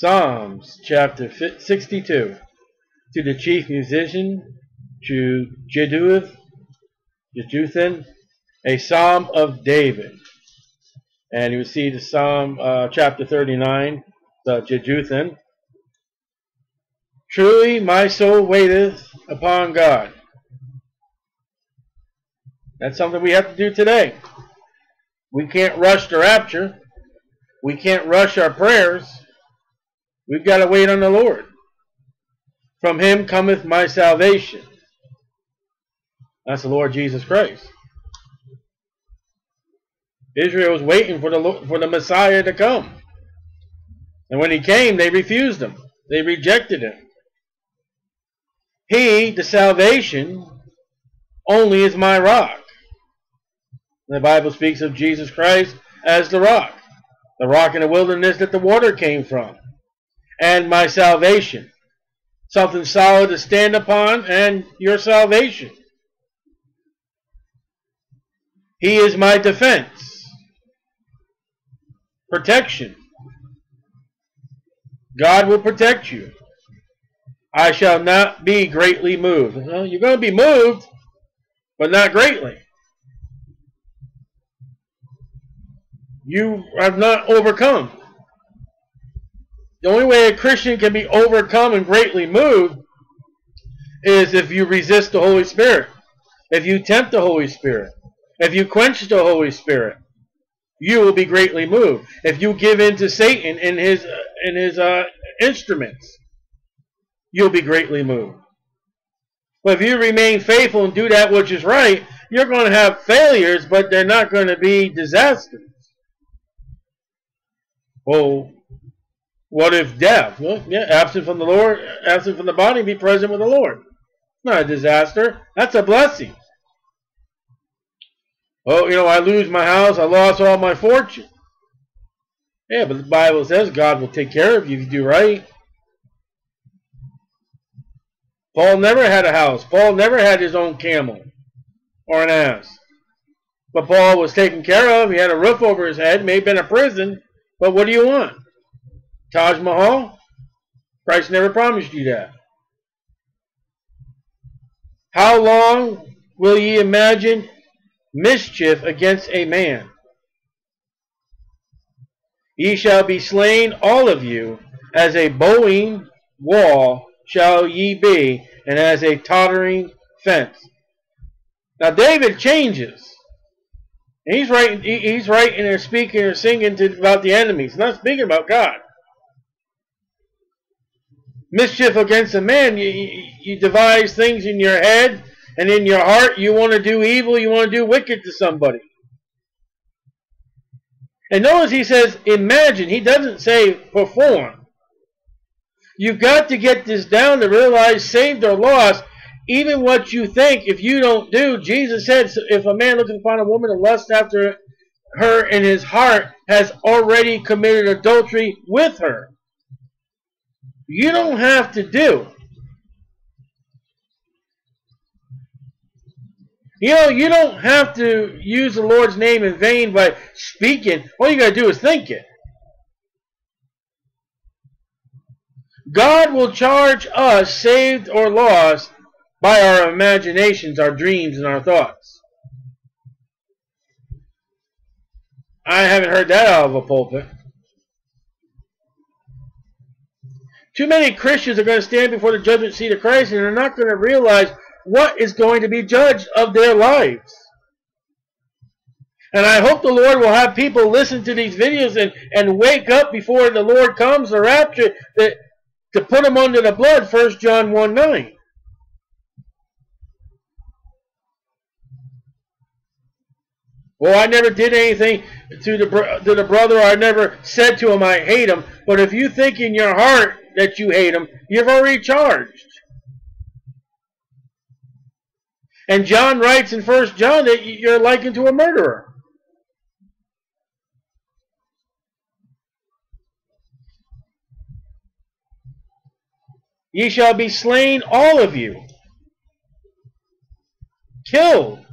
Psalms chapter 62. To the chief musician, to Jeduth, Jeduthun, a psalm of David. And you see the Psalm uh, chapter 39, the Jeduthun. Truly my soul waiteth upon God. That's something we have to do today. We can't rush the rapture. We can't rush our prayers. We've got to wait on the Lord. From him cometh my salvation. That's the Lord Jesus Christ. Israel was waiting for the for the Messiah to come. And when he came, they refused him. They rejected him. He, the salvation, only is my rock. The Bible speaks of Jesus Christ as the rock. The rock in the wilderness that the water came from. And my salvation. Something solid to stand upon and your salvation. He is my defense. Protection. God will protect you. I shall not be greatly moved. Well, you're going to be moved, but not greatly. You have not overcome. The only way a Christian can be overcome and greatly moved is if you resist the Holy Spirit. If you tempt the Holy Spirit. If you quench the Holy Spirit. You will be greatly moved. If you give in to Satan and his, and his uh, instruments you'll be greatly moved. But if you remain faithful and do that which is right, you're going to have failures, but they're not going to be disasters. Well, what if death? Well, yeah, absent from the Lord, absent from the body, be present with the Lord. Not a disaster. That's a blessing. Oh, you know, I lose my house, I lost all my fortune. Yeah, but the Bible says God will take care of you if you do right. Paul never had a house. Paul never had his own camel or an ass. But Paul was taken care of. He had a roof over his head, may have been a prison. But what do you want? Taj Mahal? Christ never promised you that. How long will ye imagine mischief against a man? Ye shall be slain, all of you, as a bowing wall shall ye be, and as a tottering fence. Now David changes. He's writing, he's writing and speaking and singing to, about the enemies, not speaking about God. Mischief against a man, you, you, you devise things in your head and in your heart. You want to do evil, you want to do wicked to somebody. And notice he says, imagine. He doesn't say perform. You've got to get this down to realize saved or lost, even what you think, if you don't do, Jesus said, if a man looking upon a woman to lust after her in his heart has already committed adultery with her. You don't have to do. You know, you don't have to use the Lord's name in vain by speaking. All you got to do is think it. God will charge us, saved or lost, by our imaginations, our dreams, and our thoughts. I haven't heard that out of a pulpit. Too many Christians are going to stand before the judgment seat of Christ and they're not going to realize what is going to be judged of their lives. And I hope the Lord will have people listen to these videos and, and wake up before the Lord comes, the rapture, that to put them under the blood, 1 John 1 9. Well, I never did anything to the, to the brother. I never said to him, I hate him. But if you think in your heart that you hate him, you've already charged. And John writes in 1 John that you're likened to a murderer. Ye shall be slain, all of you. Killed.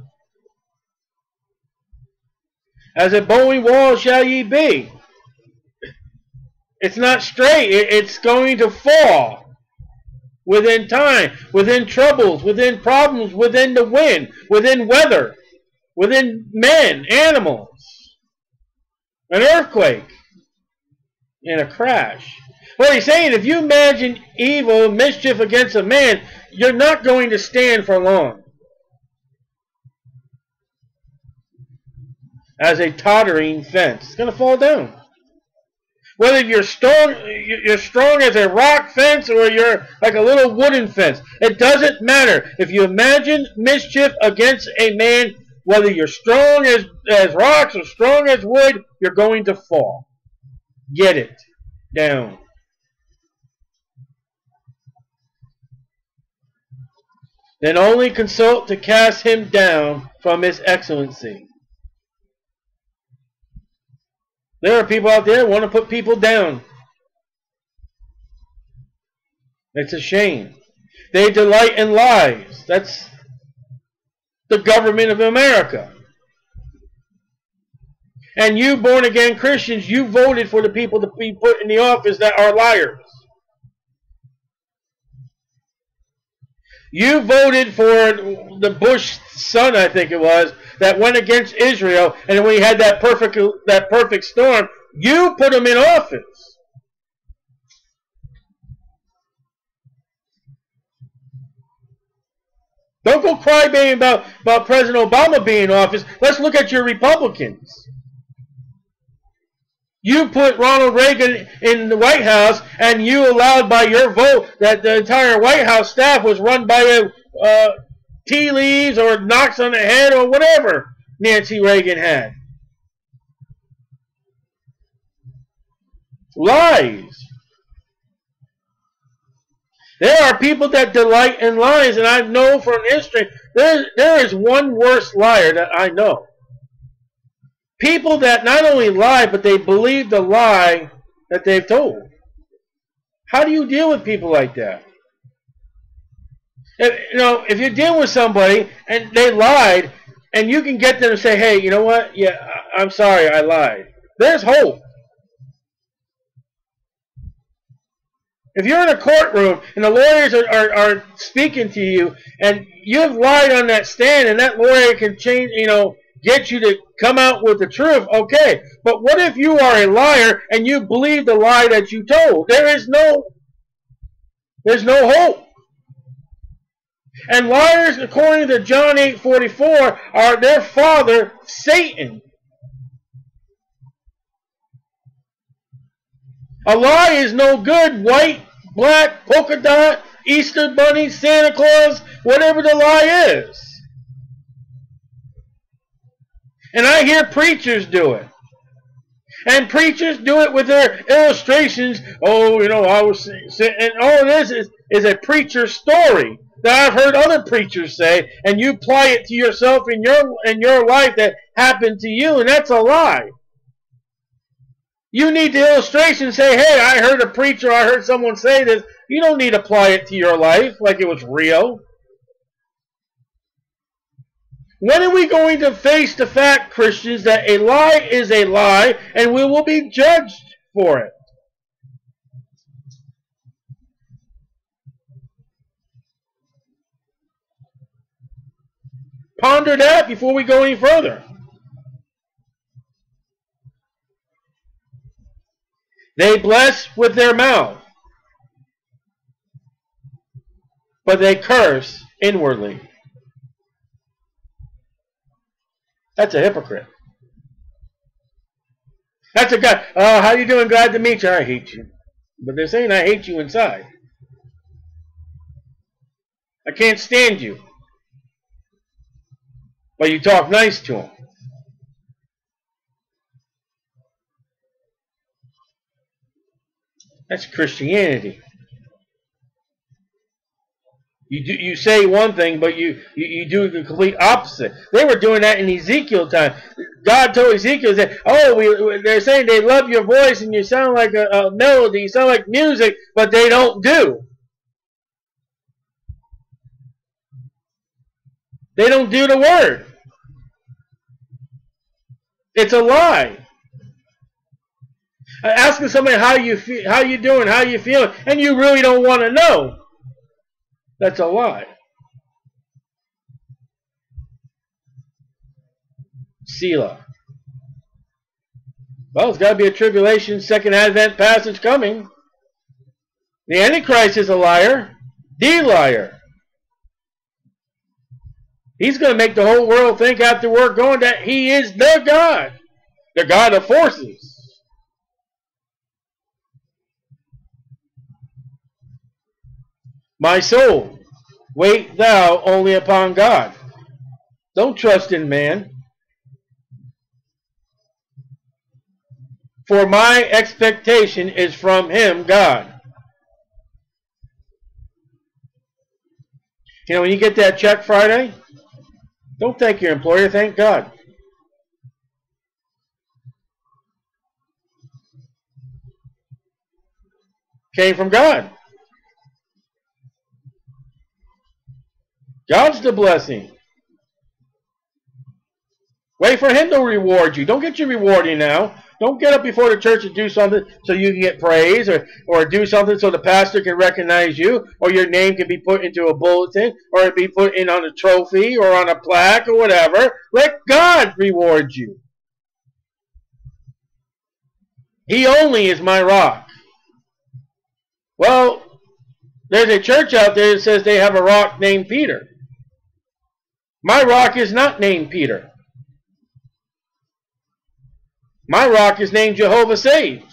As a bowing wall shall ye be. It's not straight. It, it's going to fall within time, within troubles, within problems, within the wind, within weather, within men, animals, an earthquake, and a crash. What he's saying, if you imagine evil, mischief against a man, you're not going to stand for long. As a tottering fence. It's going to fall down. Whether you're strong, you're strong as a rock fence or you're like a little wooden fence. It doesn't matter. If you imagine mischief against a man, whether you're strong as, as rocks or strong as wood, you're going to fall. Get it down. Then only consult to cast him down from his excellency. There are people out there want to put people down. It's a shame. They delight in lies. That's the government of America. And you born again Christians, you voted for the people to be put in the office that are liars. You voted for the Bush son, I think it was, that went against Israel, and when he had that perfect that perfect storm, you put him in office. Don't go crybaby about, about President Obama being in office. Let's look at your Republicans. You put Ronald Reagan in the White House, and you allowed by your vote that the entire White House staff was run by a uh, tea leaves or knocks on the head or whatever Nancy Reagan had. Lies. There are people that delight in lies, and I know from history there, there is one worse liar that I know. People that not only lie, but they believe the lie that they've told. How do you deal with people like that? If, you know, if you're dealing with somebody and they lied, and you can get them to say, hey, you know what? Yeah, I'm sorry, I lied. There's hope. If you're in a courtroom and the lawyers are, are, are speaking to you and you've lied on that stand and that lawyer can change, you know, get you to come out with the truth, okay. But what if you are a liar and you believe the lie that you told? There is no, there's no hope. And liars, according to John 8:44, are their father Satan. A lie is no good. White, black, polka dot, Easter bunny, Santa Claus, whatever the lie is. And I hear preachers do it. And preachers do it with their illustrations. Oh, you know, I was saying, and all this is, is a preacher story that I've heard other preachers say, and you apply it to yourself in your in your life that happened to you, and that's a lie. You need the illustration say, hey, I heard a preacher, I heard someone say this. You don't need to apply it to your life like it was real. When are we going to face the fact, Christians, that a lie is a lie and we will be judged for it? Ponder that before we go any further. They bless with their mouth, but they curse inwardly. That's a hypocrite. That's a guy. Oh, how you doing? Glad to meet you. I hate you. But they're saying I hate you inside. I can't stand you. But you talk nice to them. That's Christianity. You do, you say one thing, but you, you, you do the complete opposite. They were doing that in Ezekiel time. God told Ezekiel that, oh, we, they're saying they love your voice and you sound like a, a melody, you sound like music, but they don't do. They don't do the word. It's a lie. Asking somebody how you feel, how you doing, how you feeling, and you really don't want to know. That's a lie. Selah. Well, it's got to be a tribulation, second advent passage coming. The Antichrist is a liar, the liar. He's going to make the whole world think after we're going that he is the God, the God of forces. My soul, wait thou only upon God. Don't trust in man. For my expectation is from him, God. You know, when you get that check Friday, don't thank your employer, thank God. Came from God. God's the blessing. Wait for him to reward you. Don't get your rewarding now. Don't get up before the church and do something so you can get praise or, or do something so the pastor can recognize you or your name can be put into a bulletin or it be put in on a trophy or on a plaque or whatever. Let God reward you. He only is my rock. Well, there's a church out there that says they have a rock named Peter. My rock is not named Peter. My rock is named Jehovah Saves.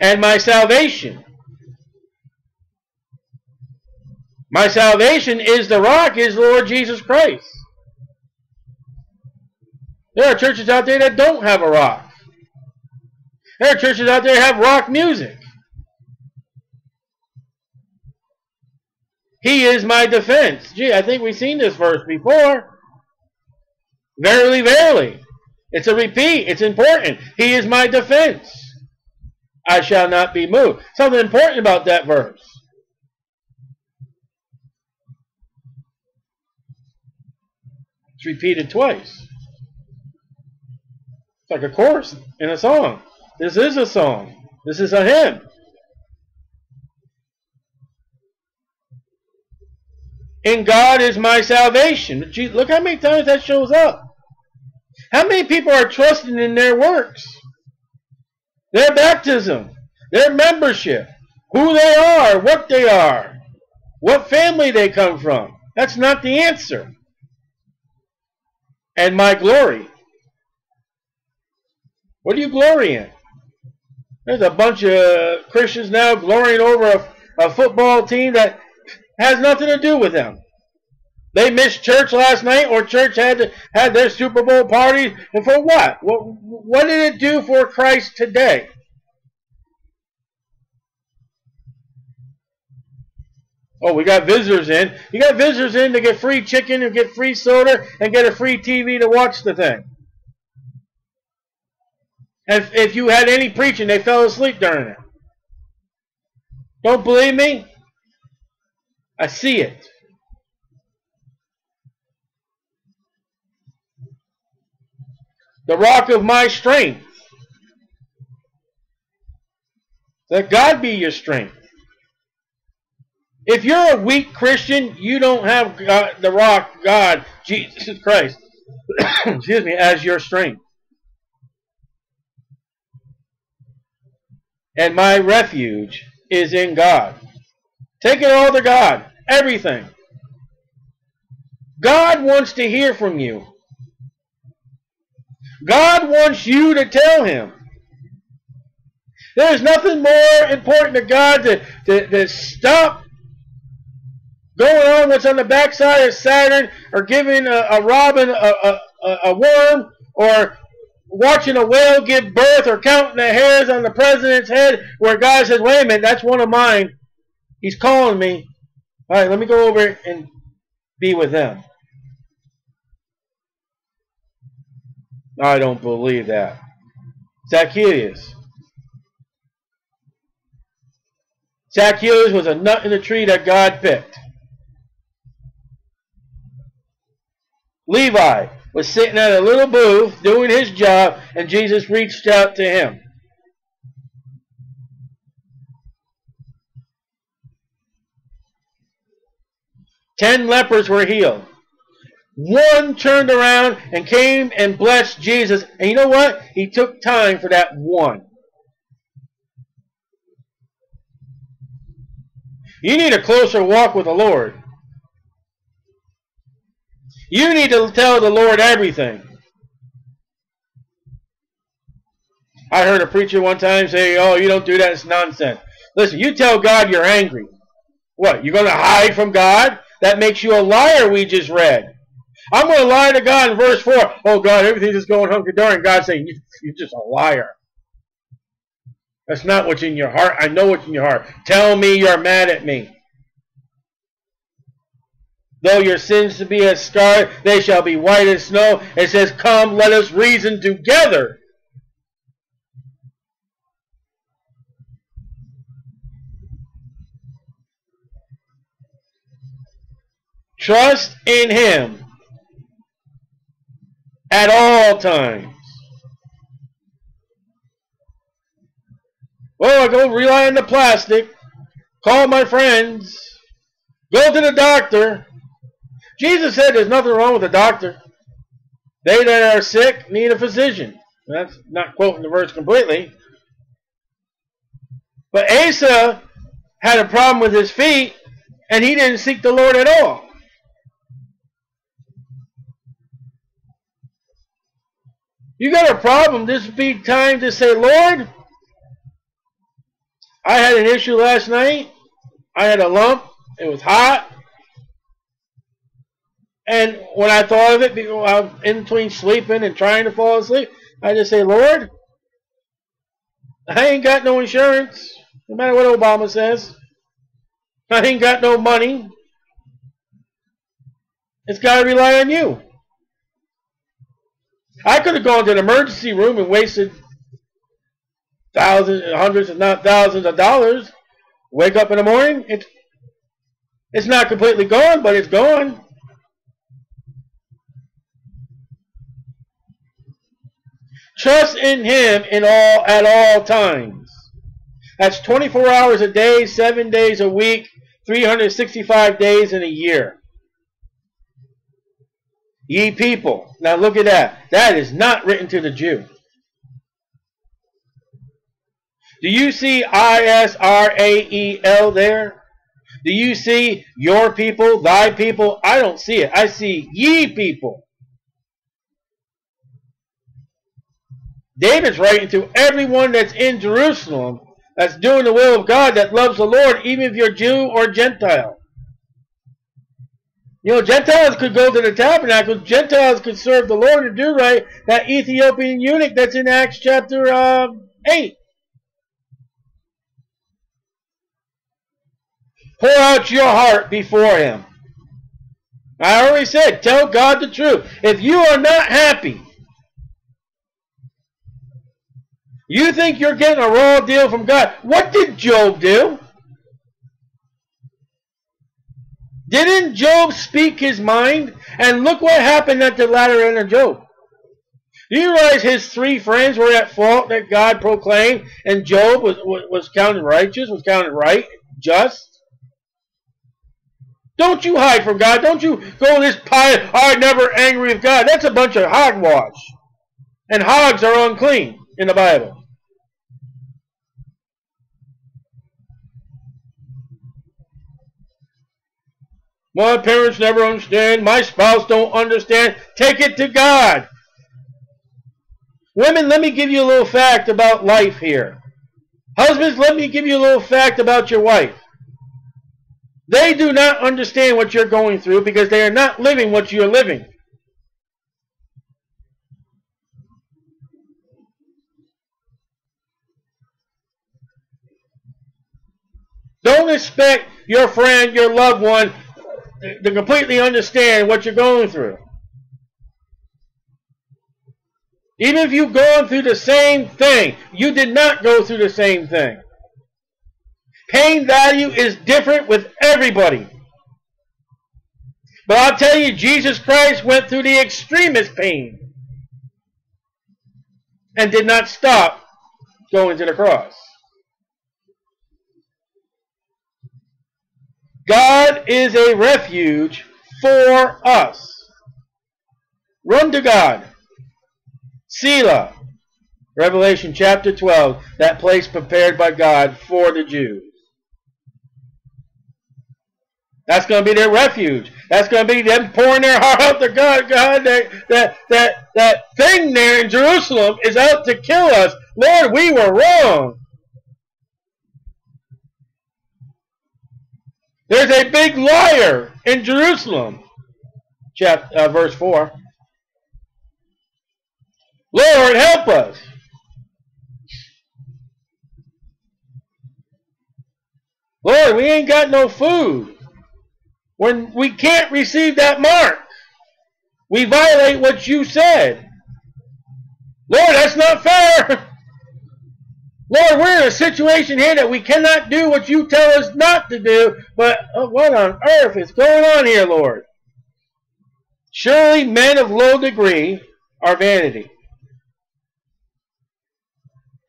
And my salvation. My salvation is the rock, is Lord Jesus Christ. There are churches out there that don't have a rock. There are churches out there that have rock music. He is my defense. Gee, I think we've seen this verse before. Verily, verily. It's a repeat. It's important. He is my defense. I shall not be moved. Something important about that verse. It's repeated twice. It's like a chorus in a song. This is a song. This is a hymn. In God is my salvation. Look how many times that shows up. How many people are trusting in their works? Their baptism, their membership, who they are, what they are, what family they come from. That's not the answer. And my glory. What do you glory in? There's a bunch of Christians now glorying over a, a football team that has nothing to do with them. They missed church last night, or church had had their Super Bowl party, and for what? What what did it do for Christ today? Oh, we got visitors in. You got visitors in to get free chicken and get free soda and get a free TV to watch the thing. And if, if you had any preaching, they fell asleep during it. Don't believe me? I see it. the rock of my strength. Let God be your strength. If you're a weak Christian, you don't have God, the rock, God, Jesus Christ, excuse me, as your strength. And my refuge is in God. Take it all to God. Everything. God wants to hear from you. God wants you to tell him. There's nothing more important to God to, to, to stop going on what's on the backside of Saturn or giving a, a robin a, a, a worm or watching a whale give birth or counting the hairs on the president's head where God says, wait a minute, that's one of mine. He's calling me. All right, let me go over and be with them. I don't believe that. Zacchaeus. Zacchaeus was a nut in the tree that God picked. Levi was sitting at a little booth doing his job, and Jesus reached out to him. Ten lepers were healed. One turned around and came and blessed Jesus. And you know what? He took time for that one. You need a closer walk with the Lord. You need to tell the Lord everything. I heard a preacher one time say, oh, you don't do that, it's nonsense. Listen, you tell God you're angry. What, you're going to hide from God? That makes you a liar, we just read. I'm going to lie to God in verse 4. Oh, God, everything's just going hunky-dory. And God saying, you're just a liar. That's not what's in your heart. I know what's in your heart. Tell me you're mad at me. Though your sins be as scarlet, they shall be white as snow. It says, Come, let us reason together. Trust in Him at all times. Well, I go rely on the plastic, call my friends, go to the doctor. Jesus said there's nothing wrong with the doctor. They that are sick need a physician. That's not quoting the verse completely. But Asa had a problem with his feet, and he didn't seek the Lord at all. You got a problem, this would be time to say, Lord, I had an issue last night. I had a lump. It was hot. And when I thought of it, I'm in between sleeping and trying to fall asleep, I just say, Lord, I ain't got no insurance, no matter what Obama says. I ain't got no money. It's got to rely on you. I could have gone to an emergency room and wasted thousands, and hundreds, if not thousands of dollars. Wake up in the morning, it's it's not completely gone, but it's gone. Trust in Him in all at all times. That's 24 hours a day, seven days a week, 365 days in a year. Ye people. Now look at that. That is not written to the Jew. Do you see I-S-R-A-E-L there? Do you see your people, thy people? I don't see it. I see ye people. David's writing to everyone that's in Jerusalem that's doing the will of God that loves the Lord, even if you're Jew or Gentile. You know, Gentiles could go to the tabernacle. Gentiles could serve the Lord and do right. That Ethiopian eunuch that's in Acts chapter uh, 8. Pour out your heart before him. I already said, tell God the truth. If you are not happy, you think you're getting a raw deal from God. What did Job do? Didn't Job speak his mind? And look what happened at the latter end of Job. Do you realize his three friends were at fault that God proclaimed, and Job was, was, was counted righteous, was counted right, just? Don't you hide from God. Don't you go this pie, I'm never angry with God. That's a bunch of hogwash. And hogs are unclean in the Bible. My parents never understand. My spouse don't understand. Take it to God. Women, let me give you a little fact about life here. Husbands, let me give you a little fact about your wife. They do not understand what you're going through because they are not living what you're living. Don't expect your friend, your loved one, to completely understand what you're going through. Even if you've gone through the same thing, you did not go through the same thing. Pain value is different with everybody. But I'll tell you, Jesus Christ went through the extremest pain and did not stop going to the cross. God is a refuge for us. Run to God. Selah. Revelation chapter 12, that place prepared by God for the Jews. That's going to be their refuge. That's going to be them pouring their heart out to God. God, that, that, that, that thing there in Jerusalem is out to kill us. Lord, we were wrong. There's a big liar in Jerusalem. Chapter, uh, verse 4. Lord, help us. Lord, we ain't got no food. When we can't receive that mark, we violate what you said. Lord, that's not fair. Lord, we're in a situation here that we cannot do what you tell us not to do, but uh, what on earth is going on here, Lord? Surely men of low degree are vanity.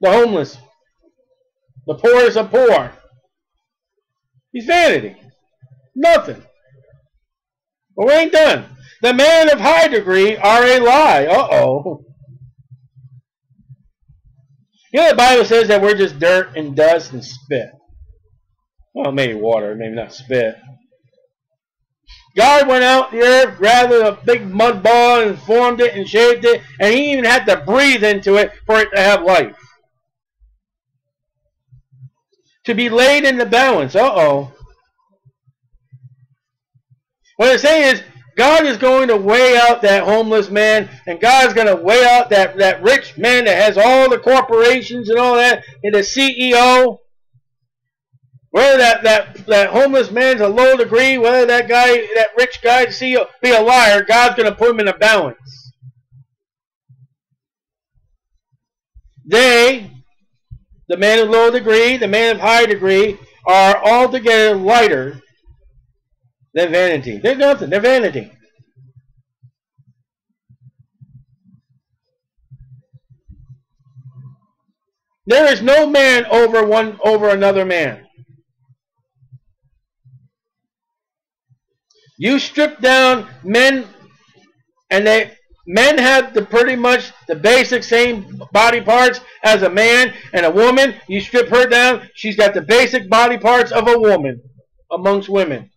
The homeless, the poorest of poor, He's vanity. Nothing. But we ain't done. The men of high degree are a lie. Uh-oh. You know the Bible says that we're just dirt and dust and spit. Well, maybe water, maybe not spit. God went out the earth, grabbed a big mud ball and formed it and shaped it, and he even had to breathe into it for it to have life to be laid in the balance. Uh-oh. What it's saying is, God is going to weigh out that homeless man, and God's going to weigh out that, that rich man that has all the corporations and all that, and the CEO. Whether that, that, that homeless man's a low degree, whether that guy, that rich guy, CEO, be a liar, God's going to put him in a balance. They the man of low degree, the man of high degree, are altogether lighter than vanity. They're nothing. They're vanity. There is no man over one over another man. You strip down men and they Men have the pretty much the basic same body parts as a man and a woman. You strip her down, she's got the basic body parts of a woman amongst women.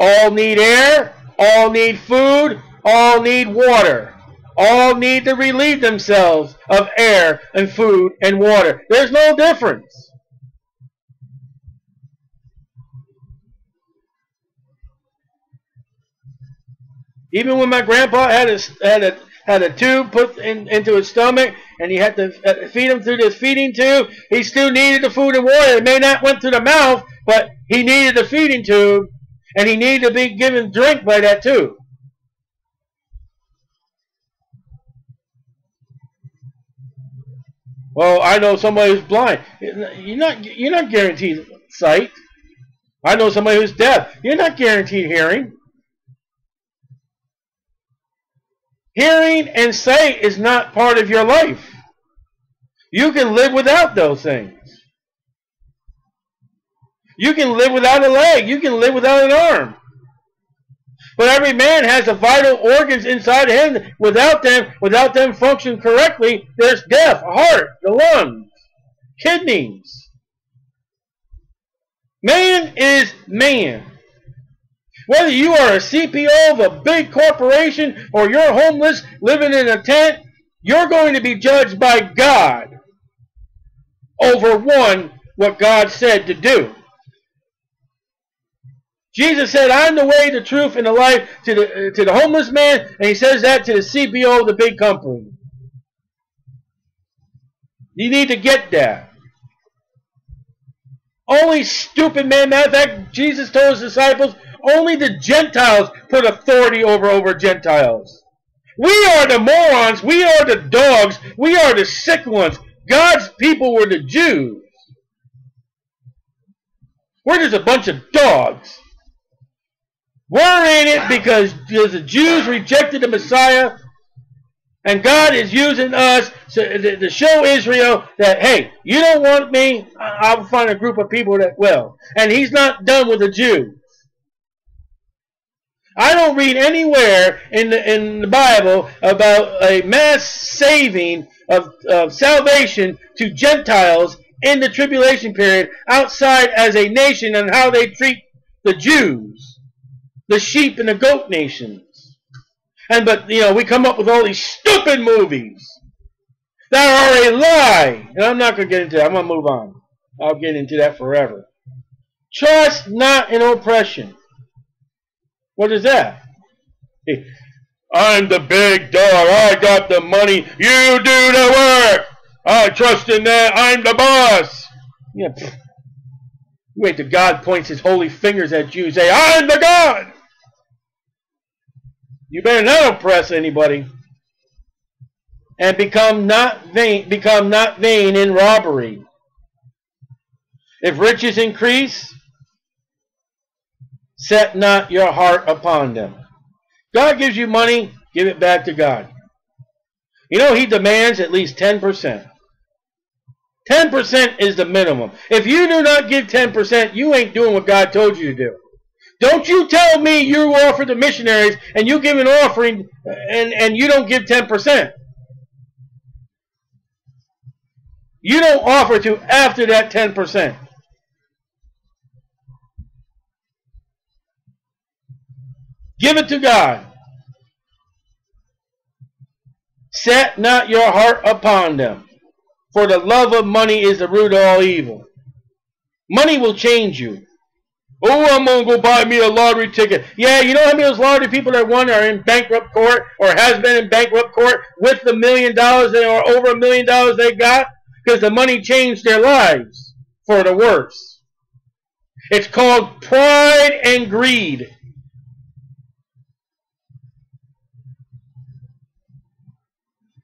All need air, all need food, all need water. All need to relieve themselves of air and food and water. There's no difference. Even when my grandpa had a had a had a tube put in, into his stomach, and he had to uh, feed him through this feeding tube, he still needed the food and water. It may not went through the mouth, but he needed the feeding tube, and he needed to be given drink by that too. Well, I know somebody who's blind. You're not you're not guaranteed sight. I know somebody who's deaf. You're not guaranteed hearing. Hearing and sight is not part of your life. You can live without those things. You can live without a leg. You can live without an arm. But every man has the vital organs inside him. Without them, without them function correctly, there's death, heart, the lungs, kidneys. Man is man. Whether you are a CPO of a big corporation or you're homeless living in a tent, you're going to be judged by God over one, what God said to do. Jesus said, I'm the way, the truth, and the life to the, uh, to the homeless man, and he says that to the of the big company. You need to get that. Only stupid man. Matter of fact, Jesus told his disciples, only the Gentiles put authority over over Gentiles. We are the morons. We are the dogs. We are the sick ones. God's people were the Jews. We're just a bunch of dogs. We're in it because the Jews rejected the Messiah, and God is using us to, show Israel that, hey, you don't want me, I'll find a group of people that will. And he's not done with the Jews. I don't read anywhere in the, in the Bible about a mass saving of, of salvation to Gentiles in the tribulation period outside as a nation and how they treat the Jews, the sheep and the goat nations. And but you know, we come up with all these stupid movies that are a lie. And I'm not gonna get into that. I'm gonna move on. I'll get into that forever. Trust not in oppression. What is that? I'm the big dog. I got the money. You do the work. I trust in that. I'm the boss. Yeah. Wait till God points his holy fingers at you and say, I'm the God. You better not oppress anybody. And become not vain, become not vain in robbery. If riches increase, set not your heart upon them. God gives you money, give it back to God. You know, He demands at least 10%. 10% is the minimum. If you do not give 10%, you ain't doing what God told you to do. Don't you tell me you offer the missionaries and you give an offering and, and you don't give 10%. You don't offer to after that 10%. Give it to God. Set not your heart upon them, for the love of money is the root of all evil. Money will change you. Oh, I'm going to go buy me a lottery ticket. Yeah, you know how many of those lottery people that won are in bankrupt court or has been in bankrupt court with the million dollars or over a million dollars they got? Because the money changed their lives for the worse. It's called pride and greed.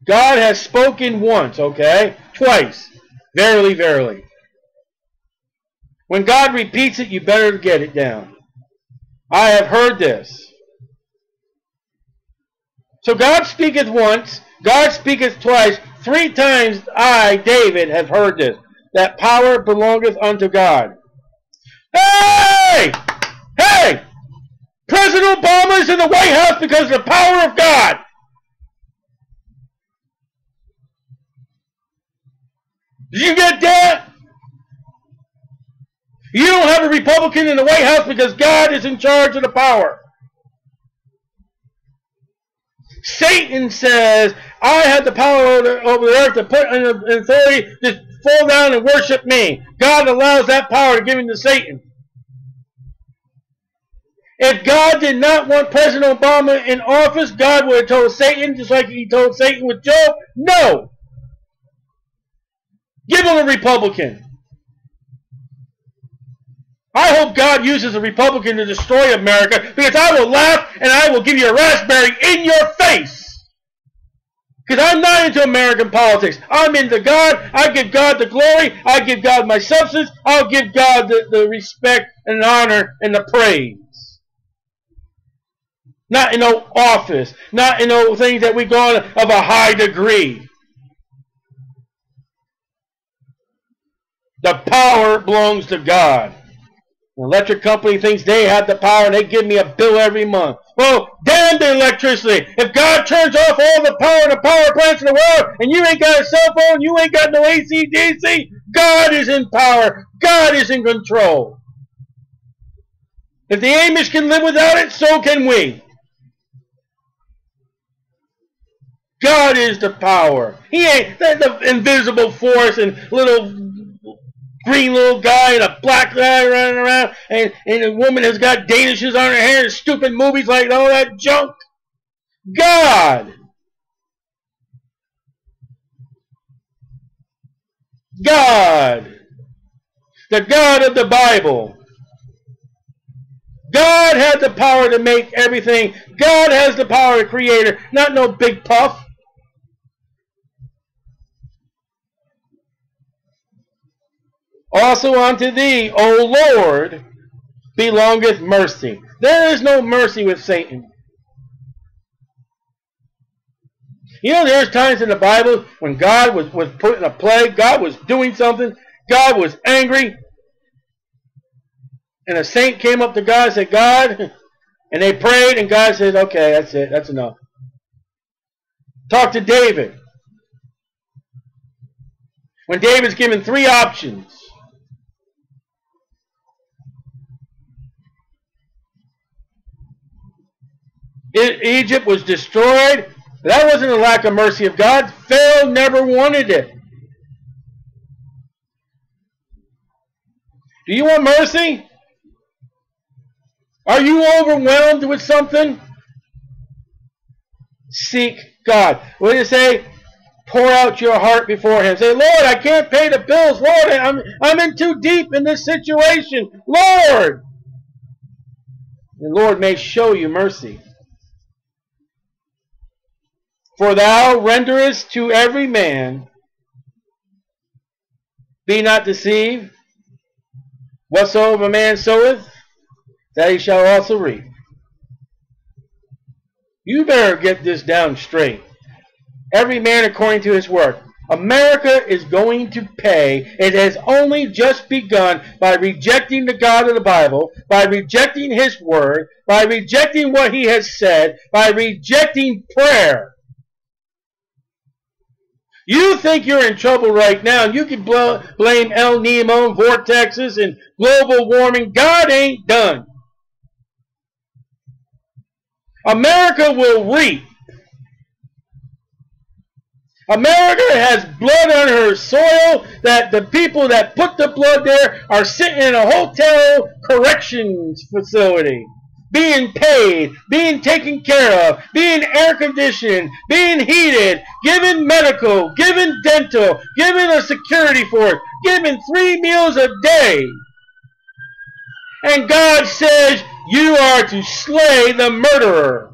God has spoken once, okay? Twice. Verily, verily. When God repeats it, you better get it down. I have heard this. So God speaketh once, God speaketh twice, three times I, David, have heard this. That power belongeth unto God. Hey! Hey! President Obama is in the White House because of the power of God. You get that? You don't have a Republican in the White House because God is in charge of the power. Satan says, I have the power over, the earth to put an authority to fall down and worship me. God allows that power to give him to Satan. If God did not want President Obama in office, God would have told Satan, just like he told Satan with Job, no. Give him a Republican. I hope God uses a Republican to destroy America because I will laugh and I will give you a raspberry in your face. Because I'm not into American politics. I'm into God. I give God the glory. I give God my substance. I'll give God the, the respect and honor and the praise. Not in no office. Not in no things that we go on of a high degree. The power belongs to God. The electric company thinks they have the power and they give me a bill every month. Well, damn the electricity. If God turns off all the power in the power plants in the world and you ain't got a cell phone, you ain't got no AC/DC, God is in power. God is in control. If the Amish can live without it, so can we. God is the power. He ain't the invisible force and little green little guy and a black guy running around, and, and a woman has got Danishes on her hair and stupid movies like all that junk. God! God! The God of the Bible. God had the power to make everything. God has the power to create not no big puff. Also unto thee, O Lord, belongeth mercy. There is no mercy with Satan. You know, there's times in the Bible when God was, was putting a plague, God was doing something, God was angry, and a saint came up to God and said, God, and they prayed, and God said, okay, that's it, that's enough. Talk to David. When David's given three options. Egypt was destroyed. That wasn't a lack of mercy of God. Pharaoh never wanted it. Do you want mercy? Are you overwhelmed with something? Seek God. What did it say? Pour out your heart before Him. Say, Lord, I can't pay the bills. Lord, I'm, I'm in too deep in this situation. Lord! The Lord may show you mercy. For thou renderest to every man, be not deceived, whatsoever a man soweth, that he shall also reap. You better get this down straight. Every man according to his work. America is going to pay. It has only just begun by rejecting the God of the Bible, by rejecting his word, by rejecting what he has said, by rejecting prayer. You think you're in trouble right now, and you can bl blame El Nino, vortexes, and global warming. God ain't done. America will reap. America has blood on her soil that the people that put the blood there are sitting in a hotel corrections facility, being paid, being taken care of, being air conditioned, being heated, given medical, given dental, given a security force, given three meals a day. And God says, you are to slay the murderer.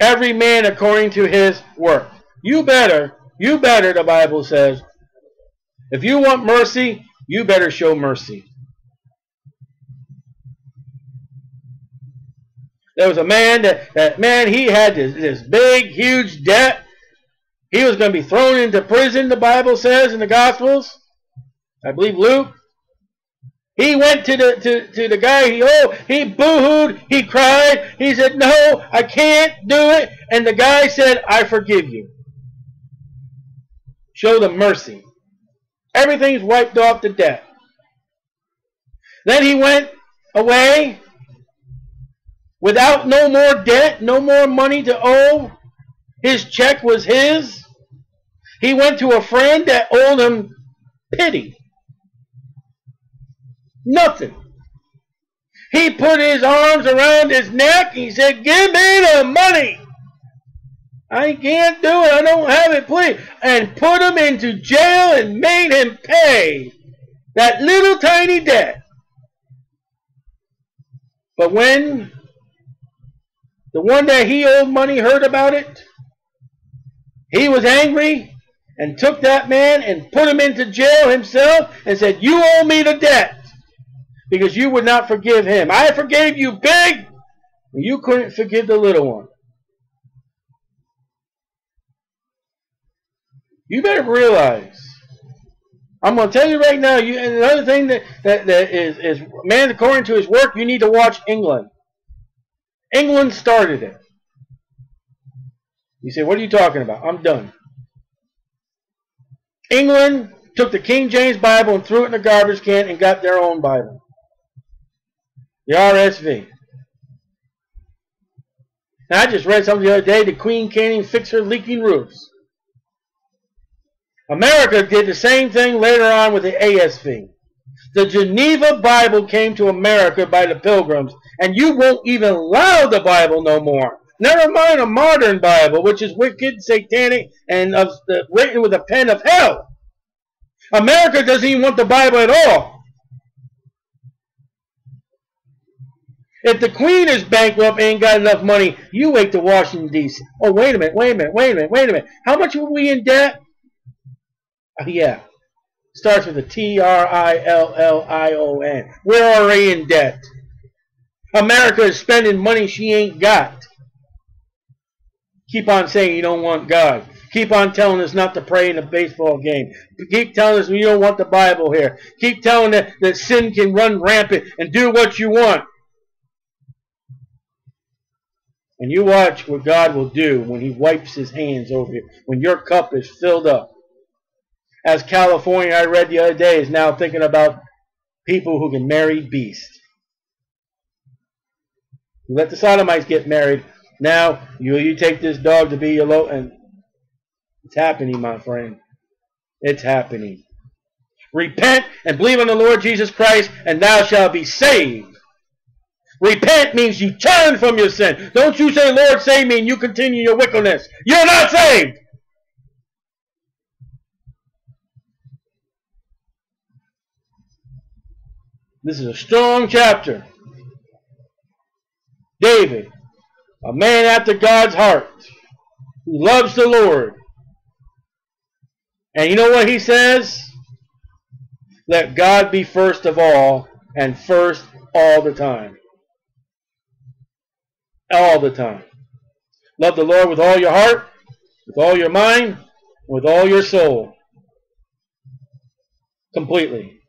Every man according to his work. You better, you better, the Bible says. If you want mercy, you better show mercy. There was a man that, that man, he had this, this big, huge debt. He was going to be thrown into prison, the Bible says in the Gospels. I believe Luke. He went to the to, to the guy, he oh, he boo-hooed, he cried, he said, No, I can't do it. And the guy said, I forgive you. Show them mercy. Everything's wiped off the debt. Then he went away without no more debt, no more money to owe. His check was his. He went to a friend that owed him pity. Nothing. He put his arms around his neck. He said, Give me the money. I can't do it. I don't have it, please. And put him into jail and made him pay that little tiny debt. But when the one that he owed money heard about it. He was angry and took that man and put him into jail himself and said, You owe me the debt because you would not forgive him. I forgave you big, and you couldn't forgive the little one. You better realize. I'm going to tell you right now. You another thing that, that, that is, is man according to his work. You need to watch England. England started it. You say, what are you talking about? I'm done. England took the King James Bible and threw it in a garbage can and got their own Bible. The RSV. Now, I just read something the other day. The Queen can't even fix her leaking roofs. America did the same thing later on with the ASV. The Geneva Bible came to America by the Pilgrims, and you won't even allow the Bible no more. Never mind a modern Bible, which is wicked, satanic, and of written with a pen of hell. America doesn't even want the Bible at all. If the Queen is bankrupt, and ain't got enough money, you wait to Washington D.C. Oh, wait a minute, wait a minute, wait a minute, wait a minute. How much were we in debt? Yeah, starts with a T R I L L I O N. We're already in debt. America is spending money she ain't got. Keep on saying you don't want God. Keep on telling us not to pray in a baseball game. Keep telling us we don't want the Bible here. Keep telling that, that sin can run rampant and do what you want. And you watch what God will do when He wipes His hands over you, when your cup is filled up. As California, I read the other day, is now thinking about people who can marry beasts. You let the sodomites get married. Now you you take this dog to be your lo and it's happening, my friend. It's happening. Repent and believe on the Lord Jesus Christ, and thou shalt be saved. Repent means you turn from your sin. Don't you say, Lord, save me, and you continue your wickedness. You're not saved. This is a strong chapter. David, a man after God's heart, who loves the Lord. And you know what he says? Let God be first of all, and first all the time. All the time. Love the Lord with all your heart, with all your mind, with all your soul. Completely.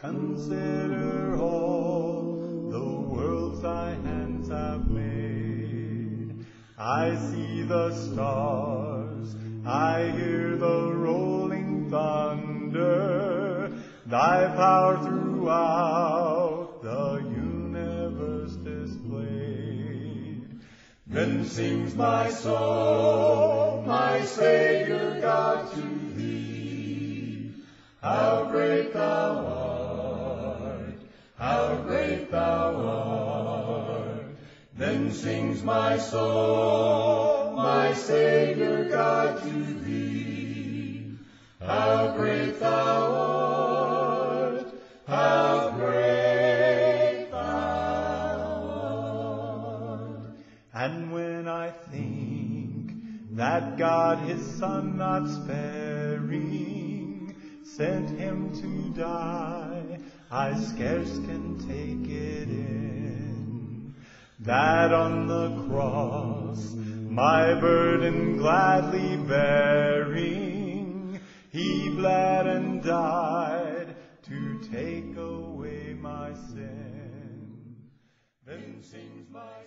Consider all the worlds thy hands have made. I see the stars, I hear the rolling thunder, thy power throughout the universe displayed. Then sings my soul, my Savior God to thee, how great thou art great thou art. Then sings my soul, my Savior God to thee. How great thou art, how great thou art. And when I think that God his Son not sparing, sent him to die, I scarce can take it in. That on the cross, my burden gladly bearing, he bled and died to take away my sin. Then sings my